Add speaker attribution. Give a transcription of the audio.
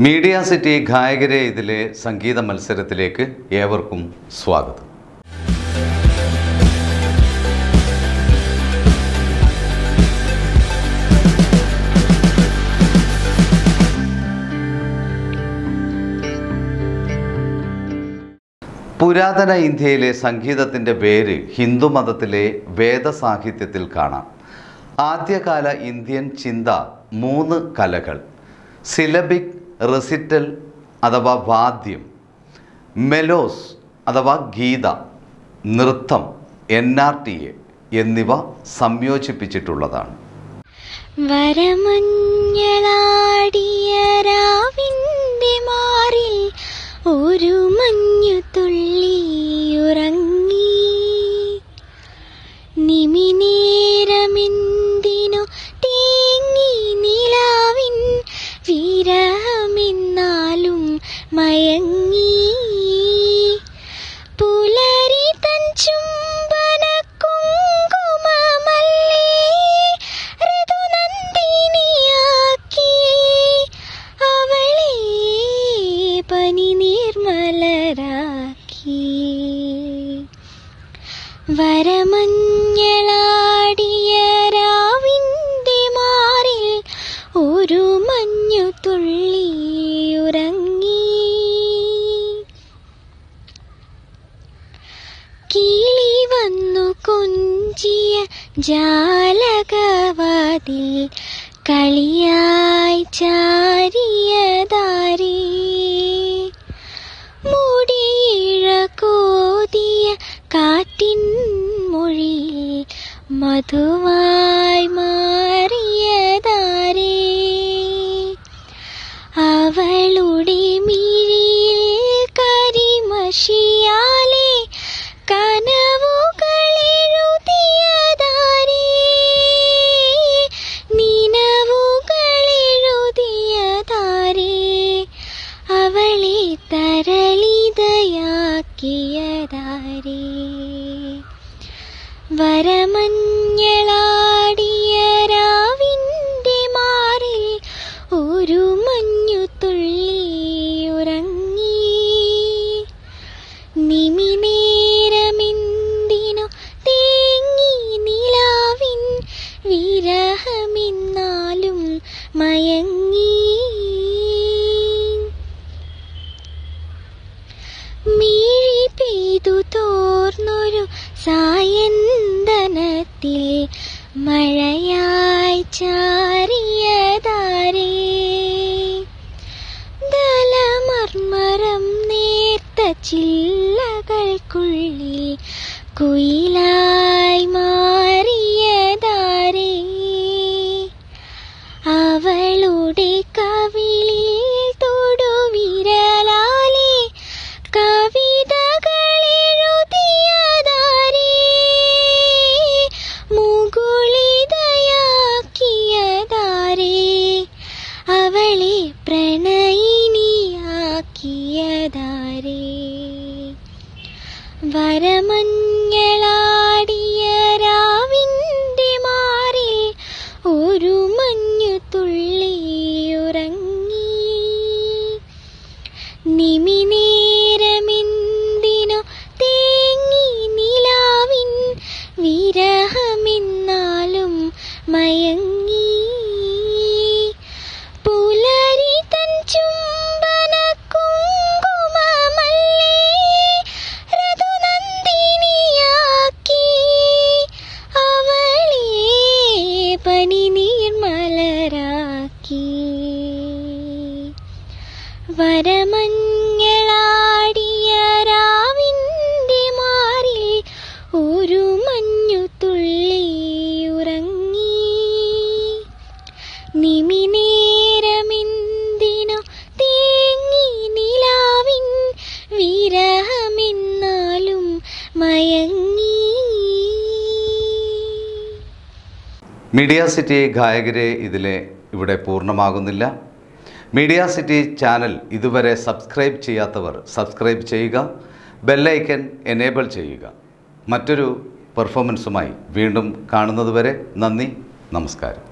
Speaker 1: Media city ഗായകരെ ഇതിലെ സംഗീത മത്സരത്തിലേക്ക് ഏവർക്കും സ്വാഗതം. പുരാതന ഇന്ത്യയിലെ സംഗീതത്തിന്റെ വേര് ഹിന്ദുമതത്തിലെ വേദസാഹിത്യത്തിൽ കാണാം. ആദ്യകാല ഇന്ത്യൻ ചിന്ത മൂന്ന് കലകൾ. സിലബിക് റെസിറ്റൽ അഥവാ വാദ്യം മെലോസ് അഥവാ ഗീത നൃത്തം എൻ ആർ ടി എ എന്നിവ സംയോജിപ്പിച്ചിട്ടുള്ളതാണ്.
Speaker 2: വരമഞ്ഞളാടിയ ഒരു മഞ്ഞു തുള്ളി ഉറങ്ങി. നിമിനേരമെന്തിനു കിളി വന്നു കൊഞ്ചിയ ജാലകവാതിൽ കളിയായി ചാരിയതാരേ മുടിയിഴ കോതിയ കാറ്റിൻ മൊഴിയിൽ മധുവായി മാറിയതാരേ रलि दया कियदारी वरमन्यळा സായന്തനത്തിൽ മഴയായി ചാരിയതാരേ ദലമർമരം നേർത്ത ചില്ലകൾക്കുള്ളിൽ കുയിലായി വരമഞ്ഞളാടിയ രാവിന്റെ മാറിൽ ഒരു മഞ്ഞു തുള്ളി ഉറങ്ങി. നിമിനേരമെന്തിനോ തേങ്ങി നിലാവിൻ വിരഹമെന്നാലും മയങ്ങി.
Speaker 1: മീഡിയ സിറ്റി ഗായകരെ ഇതിലെ ഇവിടെ പൂർണമാകുന്നില്ല. മീഡിയ സിറ്റി ചാനൽ ഇതുവരെ സബ്സ്ക്രൈബ് ചെയ്യാത്തവർ സബ്സ്ക്രൈബ് ചെയ്യുക ബെല്ലൈക്കൻ എനേബിൾ ചെയ്യുക. മറ്റൊരു പെർഫോമൻസുമായി വീണ്ടും കാണുന്നതുവരെ നന്ദി നമസ്കാരം.